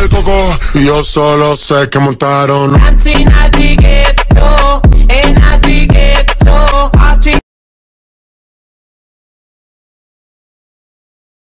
el coco y yo solo sé que montaron. Dancing at.